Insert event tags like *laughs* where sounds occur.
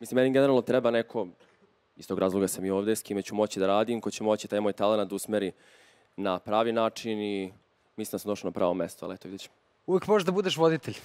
Mislim, meni generalno treba neko, iz tog razloga sam i ovde, s kime ću moći da radim, ko će moći taj moj talent da usmeri na pravi način i mislim da sam došao na pravo mesto, ali eto vidjet ćemo. Uvijek možeš da budeš voditelj. *laughs*